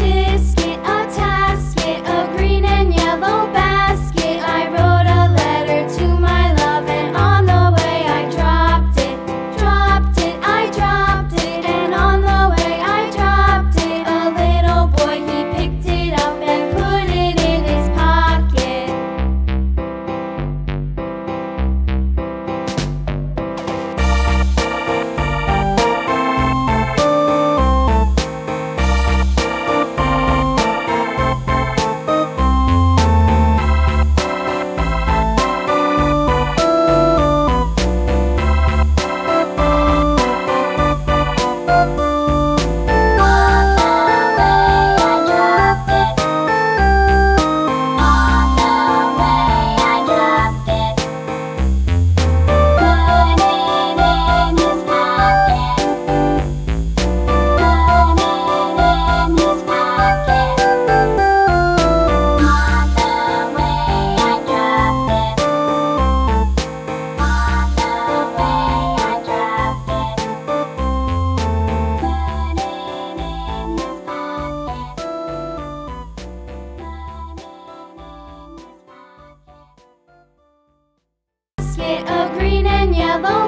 wanted creador.